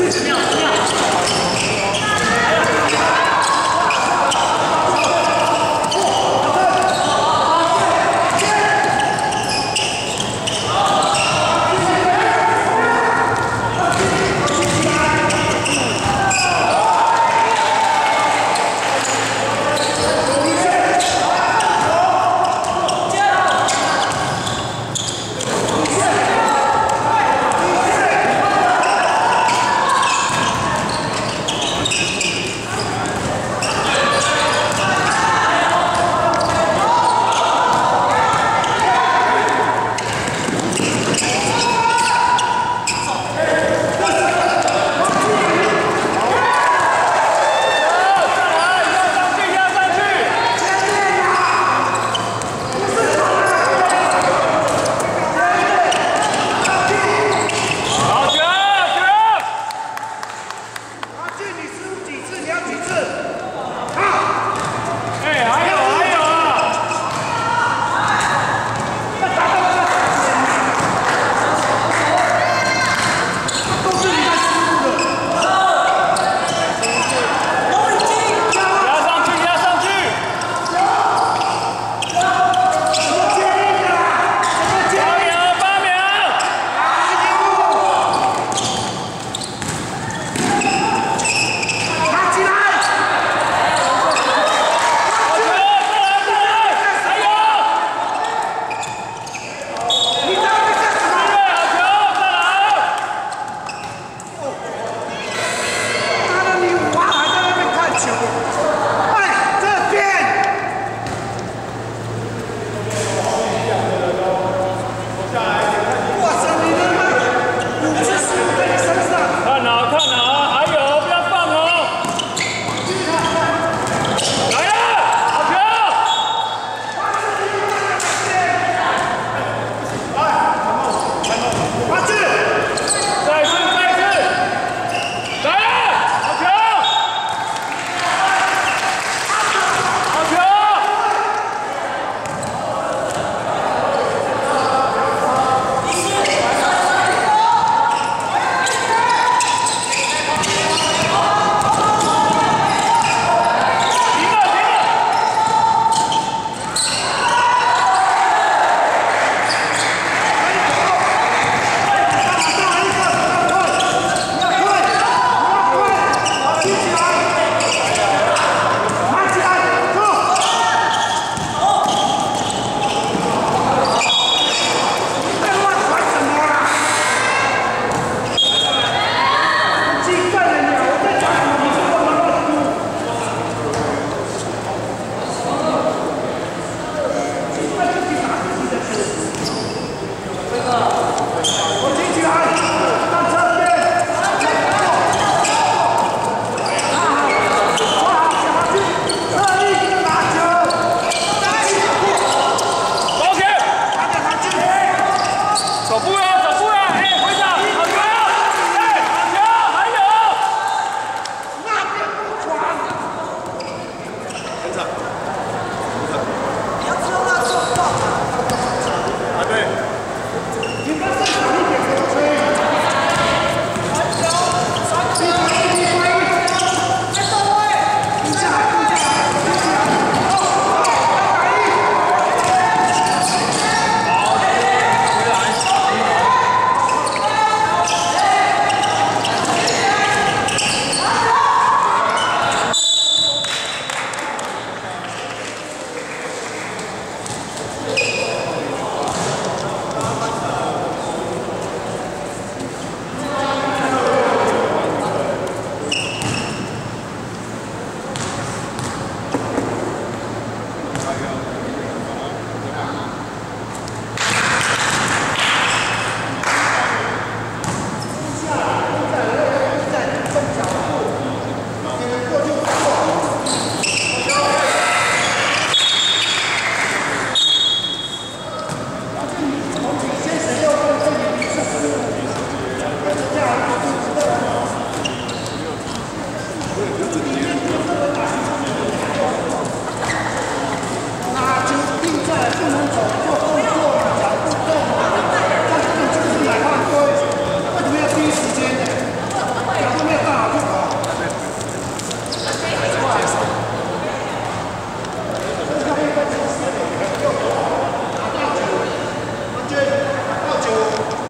为什么要